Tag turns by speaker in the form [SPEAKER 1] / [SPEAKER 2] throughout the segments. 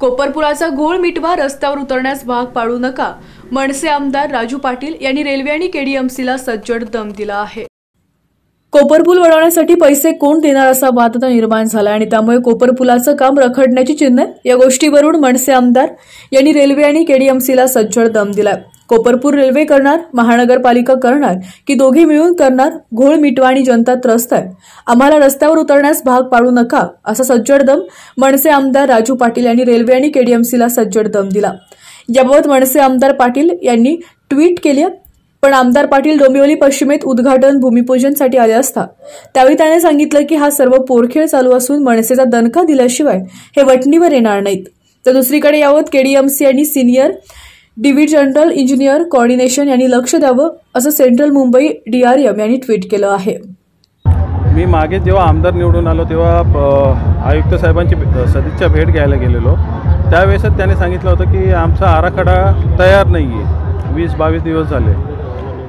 [SPEAKER 1] कोपरपुराचा घोळ मिटवा रस्त्यावर उतरण्यास भाग पाडू नका. मनसे आमदार राजू पाटील यांनी रेल्वे आणि केडीएमसीला सज्जड दम दिला आहे. कोपरपूल वळवण्यासाठी पैसे कोण देणार असा वाद आता निर्माण झाला आणि त्यामुळे कोपरपुलाचं काम रखडण्याची चिन्ह या गोष्टीवरून मनसे आमदार यांनी रेल्वे आणि केडीएमसीला सज्जड दम दिलाय. कोपरपूर रेल्वे करणार महानगरपालिका करणार की दोघे मिळून करणार घोळ मिटवा आणि जनता त्रस्त आहे. आम्हाला रस्त्यावर उतरण्यास भाग पाडू नका असा सज्जड दम मनसे आमदार राजू पाटील यांनी रेल्वे आणि केडीएमसीला सज्जड दम दिला. याबाबत मनसे आमदार पाटील यांनी ट्विट केली पण आमदार पाटील डोंबिवली पश्चिमेत उद्घाटन भूमिपूजनसाठी आले असता त्यावेळी त्याने सांगितलं की हा सर्व पोरखेळ चालू असून मनसेचा दणका दिल्याशिवाय हे वटणीवर येणार नाहीत. तर दुसरीकडे यावत केडीएमसी आणि senior div general engineer coordination यांनी लक्ष द्यावं असं central Mumbai D R M यांनी ट्विट केलं आहे.
[SPEAKER 2] मी मागे जेव्हा आमदार निवडून आलो तेव्हा प- आयुक्त साहेबांची सदिच्छा भेट घ्यायला गेलेलो. त्यावेळेसच त्याने सांगितलं होतं की आमचा आराखडा तयार नाही आहे वीस बावीस दिवस झाले.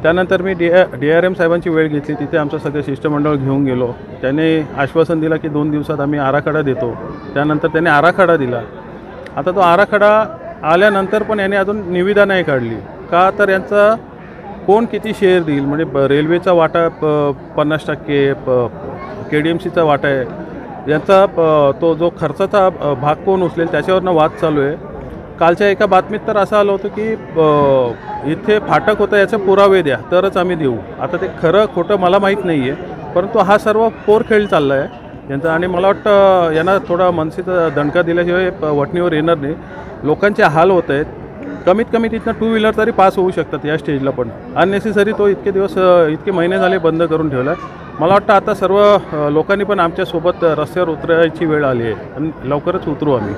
[SPEAKER 2] त्यानंतर मी डी डी आर एम साहेबांची वेळ घेतली. तिथे आमचं सगळं शिष्टमंडळ घेऊन गेलो. त्याने आश्वासन दिलं की दोन दिवसात आम्ही आराखडा देतो. त्यानंतर त्याने आराखडा दिला. आता तो आराखडा आल्यानंतर पण याने अजून निविदा नाही काढली. का तर यांचा कोण किती शेअर देईल? म्हणजे ब रेल्वेचा वाटा प पन्नास टक्के प के डी एम सीचा वाटा आहे. यांचा प तो जो खर्चाचा भाग कोण उचलेल त्याच्यावरनं वाद चालू आहे. कालच्या एका बातमीत तर असं आलं होतं की इथे फाटक होतं याचे पुरावे द्या तरच आम्ही देऊ. आता ते खरं खोटं मला माहीत नाही आहे परंतु हा सर्व पोरखेळ चालला आहे यांचा आणि मला वाटतं यांना थोडा मनसेचा दणका दिल्याशिवाय वटणीवर येणार नाही. लोकांचे हाल होत आहेत. कमीत कमी तिथनं टू व्हीलर तरी पास होऊ शकतात या स्टेजला पण. अननेसेसरी तो इतके दिवस इतके महिने झाले बंद करून ठेवला मला वाटतं आता सर्व लोकांनी पण आमच्यासोबत रस्त्यावर उतरायची वेळ आली आहे. आणि लवकरच उतरू आम्ही.